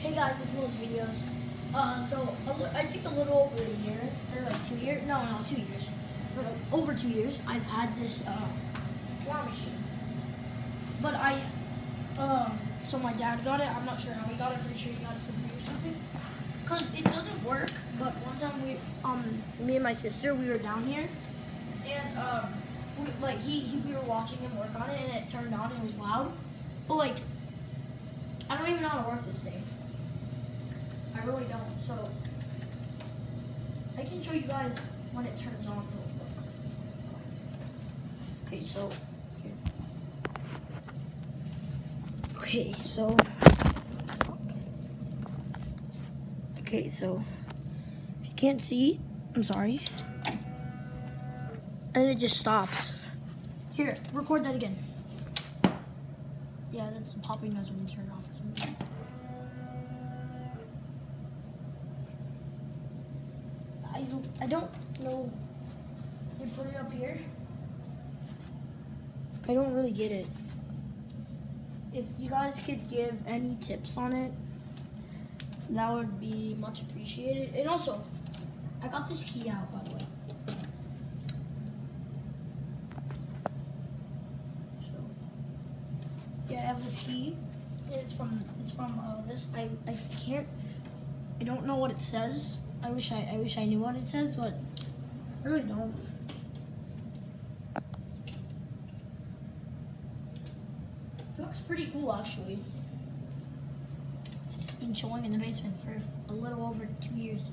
Hey guys, it's Moe's Videos. Uh, so I think a little over a year, or like two years. No, no, two years. Over two years, I've had this uh, slot machine. But I, um, so my dad got it. I'm not sure how he got it. I'm Pretty sure he got it for free or something. Cause it doesn't work. But one time we, um, me and my sister, we were down here, and um, we, like he, he, we were watching him work on it, and it turned on and it was loud. But like, I don't even know how to work this thing. I really don't. So I can show you guys when it turns on. Okay, so. Okay, so. Okay, so if you can't see, I'm sorry. And it just stops. Here, record that again. Yeah, that's the popping noise when you turn it off or something. I don't, know. You put it up here. I don't really get it. If you guys could give any tips on it, that would be much appreciated. And also, I got this key out by the way. So, yeah, I have this key. It's from it's from uh, this. I I can't. I don't know what it says. I wish I I wish I knew what it says, but I really don't. It looks pretty cool actually. It's been chilling in the basement for a little over two years.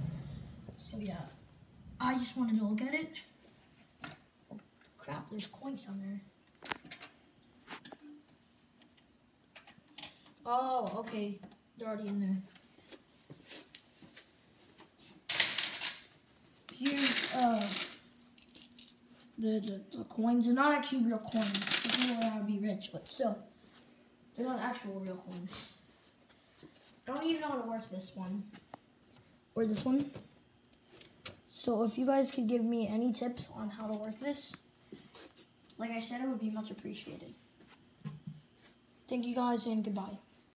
So yeah, I just wanted to look at it. Oh, crap, there's coins on there. Oh, okay. They're already in there. Here's uh the, the, the coins. They're not actually real coins. People know how to be rich, but still. They're not actual real coins. I don't even know how to work this one. Or this one. So if you guys could give me any tips on how to work this, like I said, it would be much appreciated. Thank you guys and goodbye.